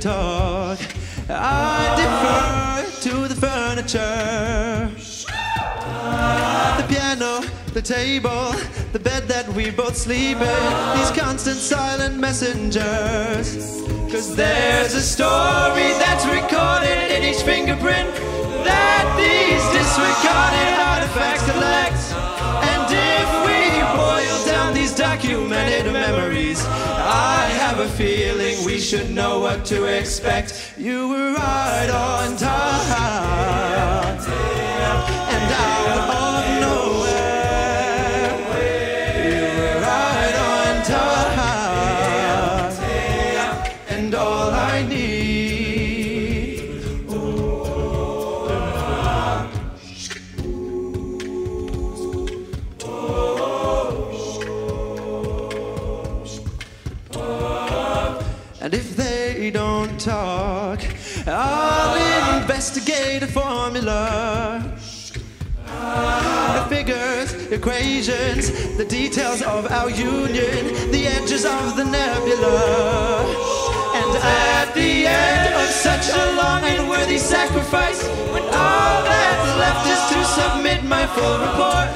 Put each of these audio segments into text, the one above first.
talk. I defer to the furniture. The piano, the table, the bed that we both sleep in. These constant silent messengers. Cause there's a story that's recorded in each fingerprint that these disregarded artifacts collect. And if we boil down these documented memories, have a feeling we should know what to expect. You were right on time. And out And if they don't talk, I'll investigate a formula. The figures, equations, the details of our union, the edges of the nebula. And at the end of such a long and worthy sacrifice, when all that's left is to submit my full report,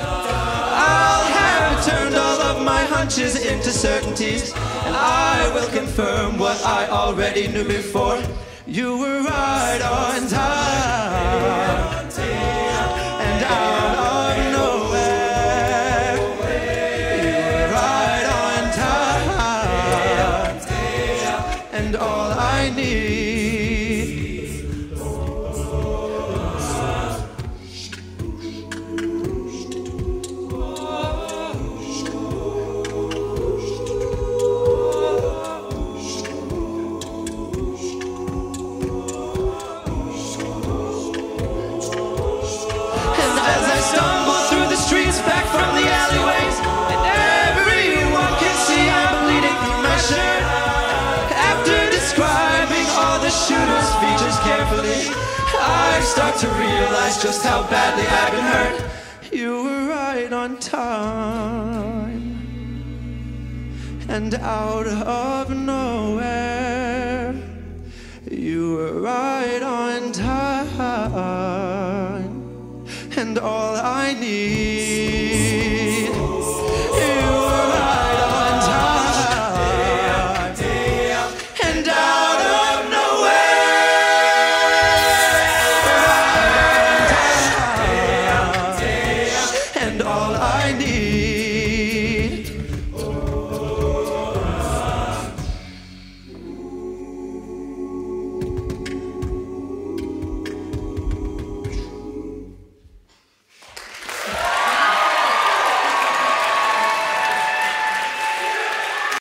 into certainties, and I will confirm what I already knew before. You were right on time. And out of nowhere, you were right on time. And all I need. Stumble through the streets back from the alleyways, and everyone can see I'm bleeding through my shirt. After describing all the shooter's features carefully, I start to realize just how badly I've been hurt. You were right on time, and out of nowhere, and all I need. You were right on time, and out of nowhere, and all I need.